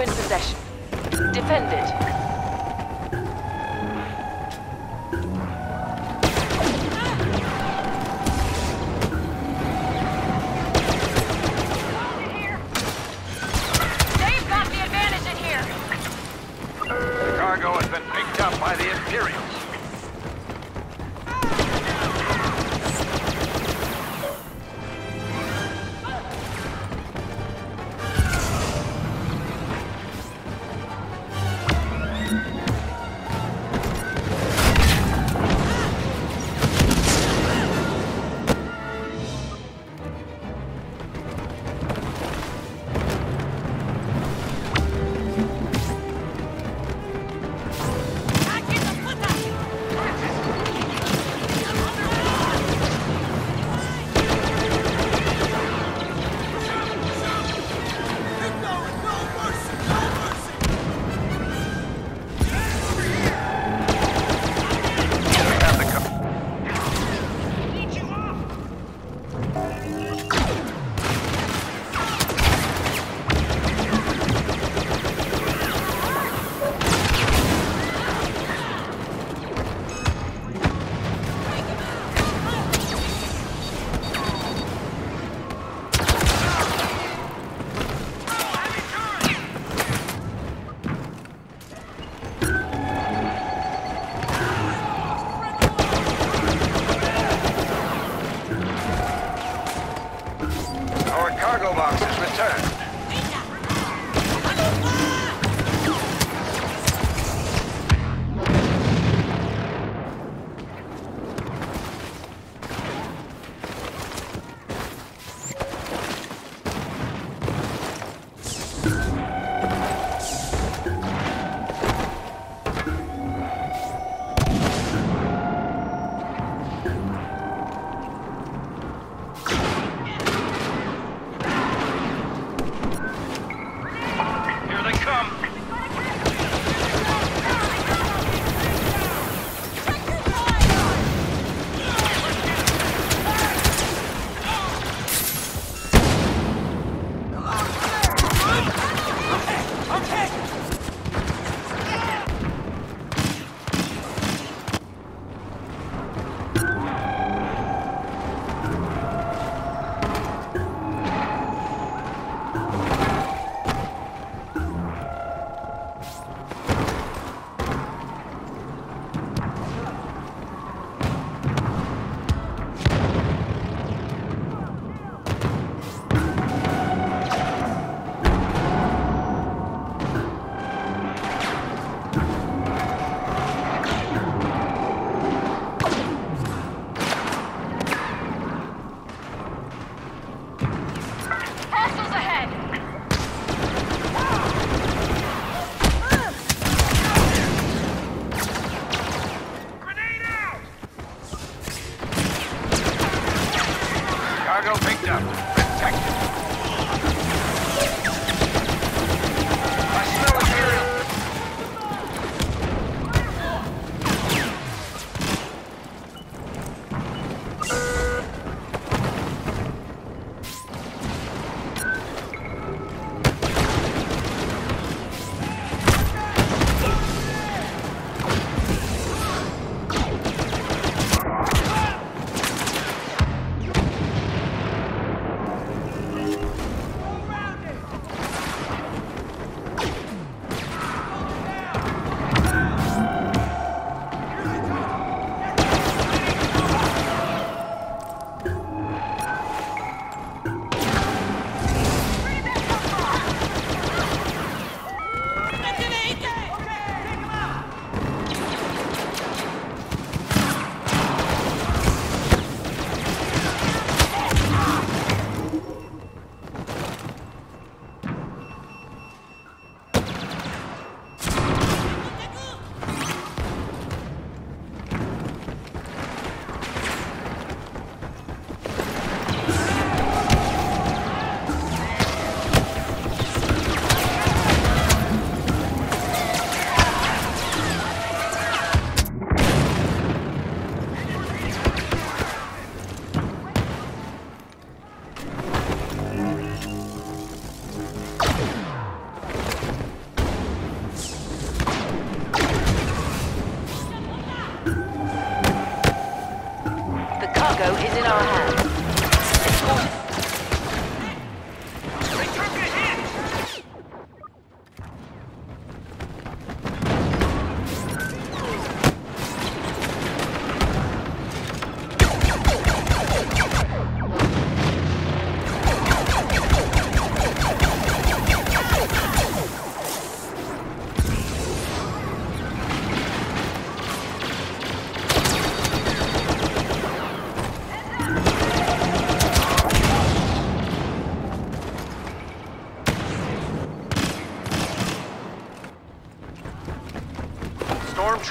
in possession. Defend it. They've got the advantage in here. The cargo has been picked up by the Imperials. cargo is in our hands.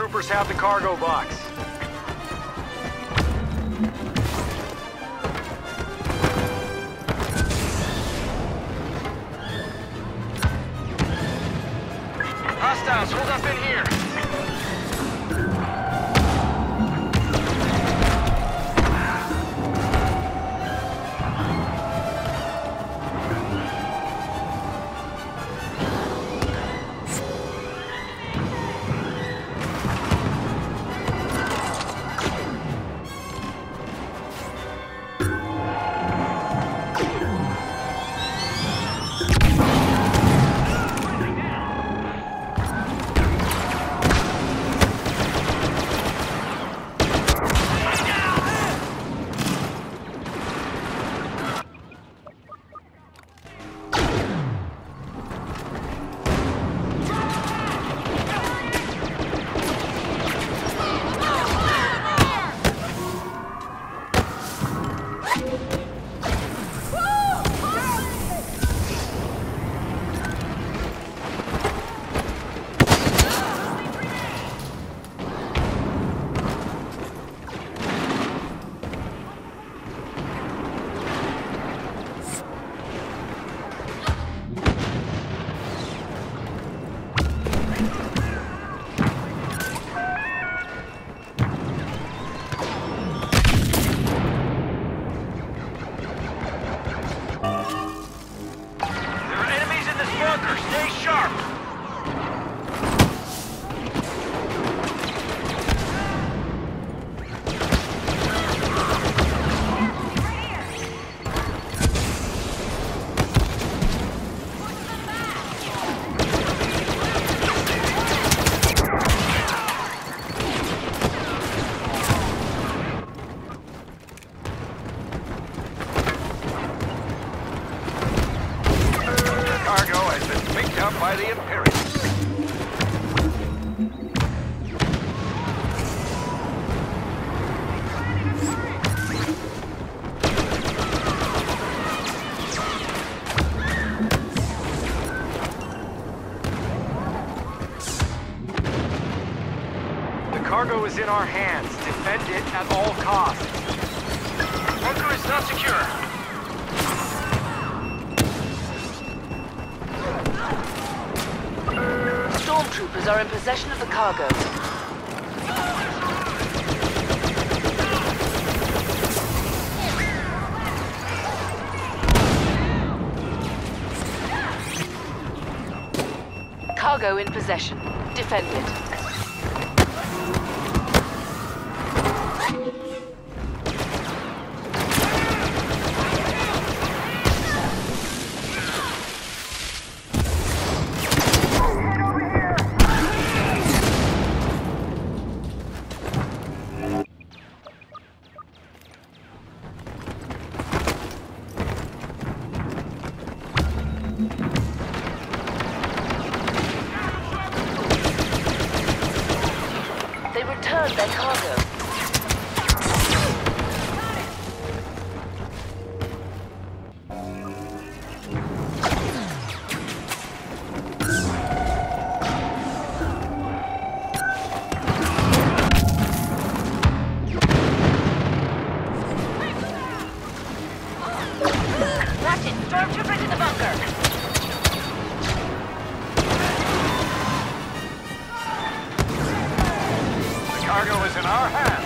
Stormtroopers have the cargo box. Stay sharp. Up by the Imperials. The cargo is in our hands. Defend it at all costs. Bunker is not secure. Are in possession of the cargo. Cargo in possession. Defend it. They returned their cargo. Cargo is in our hands.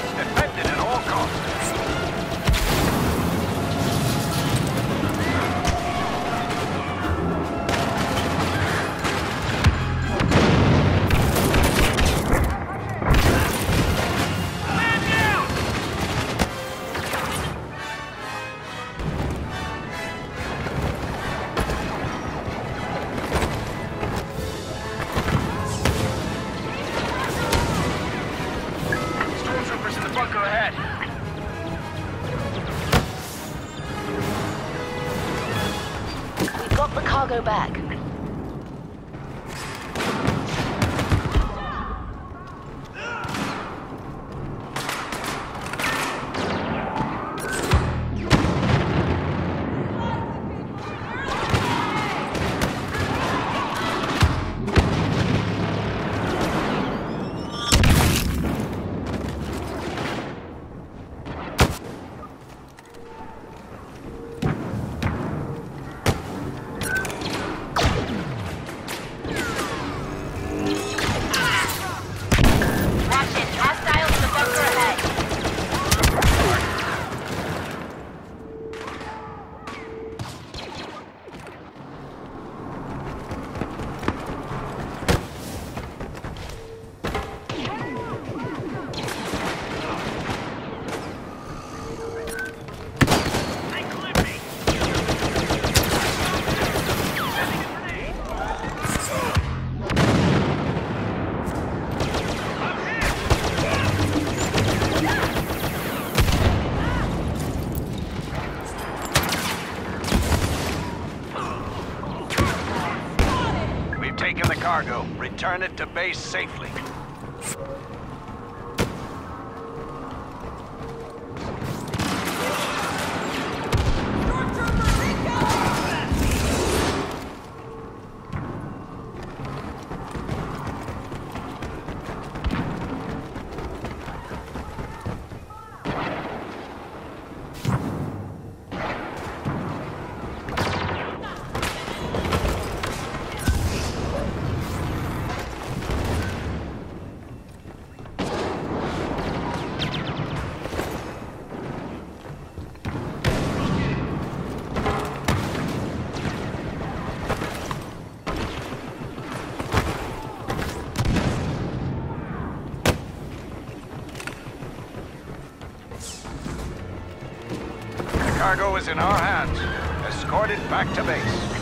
Cargo back. Cargo. Return it to base safely. Cargo is in our hands. Escort it back to base.